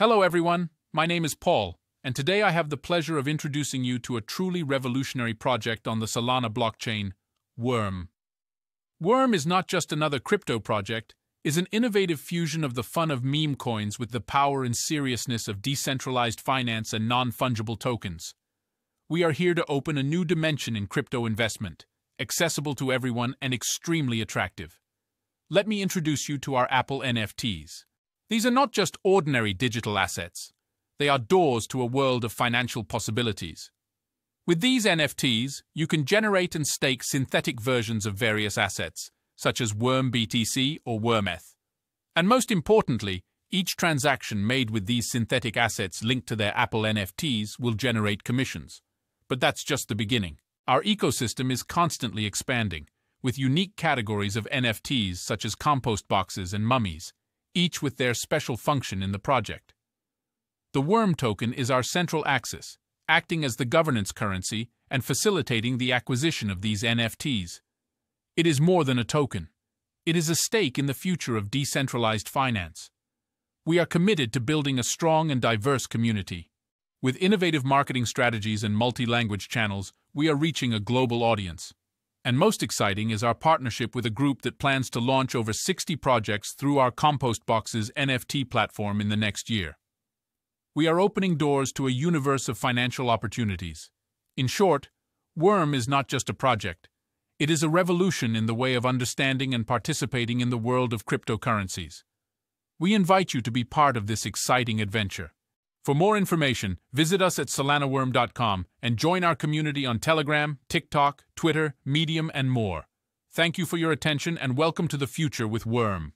Hello, everyone. My name is Paul, and today I have the pleasure of introducing you to a truly revolutionary project on the Solana blockchain, Worm. Worm is not just another crypto project, is an innovative fusion of the fun of meme coins with the power and seriousness of decentralized finance and non-fungible tokens. We are here to open a new dimension in crypto investment, accessible to everyone and extremely attractive. Let me introduce you to our Apple NFTs. These are not just ordinary digital assets. They are doors to a world of financial possibilities. With these NFTs, you can generate and stake synthetic versions of various assets, such as Worm BTC or Wormeth. And most importantly, each transaction made with these synthetic assets linked to their Apple NFTs will generate commissions. But that's just the beginning. Our ecosystem is constantly expanding, with unique categories of NFTs such as compost boxes and mummies, each with their special function in the project. The Worm token is our central axis, acting as the governance currency and facilitating the acquisition of these NFTs. It is more than a token. It is a stake in the future of decentralized finance. We are committed to building a strong and diverse community. With innovative marketing strategies and multi-language channels, we are reaching a global audience. And most exciting is our partnership with a group that plans to launch over 60 projects through our Compost Boxes NFT platform in the next year. We are opening doors to a universe of financial opportunities. In short, Worm is not just a project. It is a revolution in the way of understanding and participating in the world of cryptocurrencies. We invite you to be part of this exciting adventure. For more information, visit us at solanaworm.com and join our community on Telegram, TikTok, Twitter, Medium, and more. Thank you for your attention and welcome to the future with Worm.